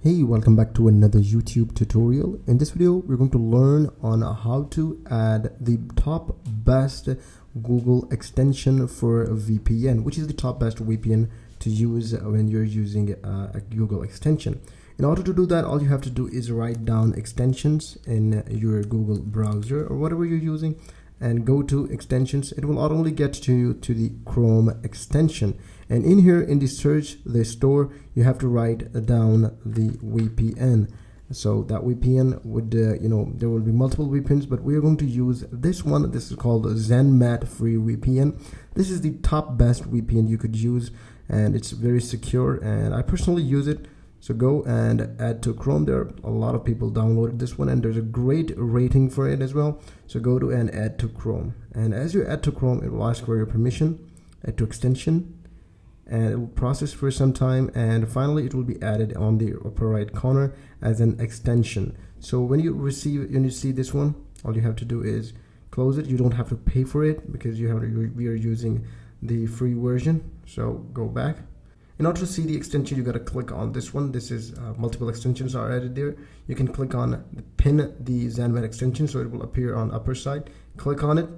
Hey, welcome back to another YouTube tutorial. In this video, we're going to learn on how to add the top best Google extension for VPN, which is the top best VPN to use when you're using uh, a Google extension. In order to do that, all you have to do is write down extensions in your Google browser or whatever you're using and go to extensions it will automatically get to you to the chrome extension. And in here in the search the store you have to write down the vpn so that vpn would uh, you know there will be multiple vpns but we are going to use this one. This is called ZenMate free vpn this is the top best vpn you could use and it's very secure and i personally use it so go and add to Chrome. There are a lot of people downloaded this one and there's a great rating for it as well. So go to and add to Chrome. And as you add to Chrome, it will ask for your permission, add to extension, and it will process for some time. And finally, it will be added on the upper right corner as an extension. So when you receive, when you see this one, all you have to do is close it. You don't have to pay for it because you have we are using the free version. So go back in order to see the extension, you got to click on this one. This is uh, multiple extensions are added there. You can click on the pin the ZenMate extension so it will appear on upper side. Click on it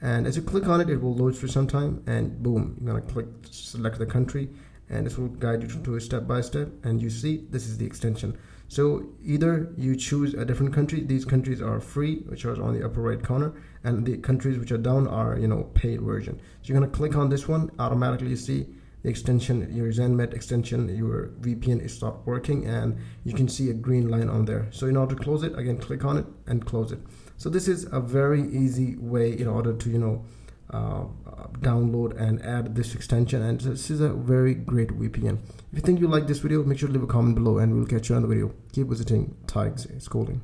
and as you click on it, it will load for some time and boom, you're gonna click select the country and this will guide you to a step by step and you see this is the extension. So either you choose a different country, these countries are free, which are on the upper right corner, and the countries which are down are, you know, paid version. So you're gonna click on this one, automatically you see the extension, your ZenMate extension, your VPN is stopped working and you can see a green line on there. So in order to close it, again, click on it and close it. So this is a very easy way in order to, you know, uh, download and add this extension and this is a very great VPN. If you think you like this video, make sure to leave a comment below and we'll catch you on the video. Keep visiting Tigez Schooling.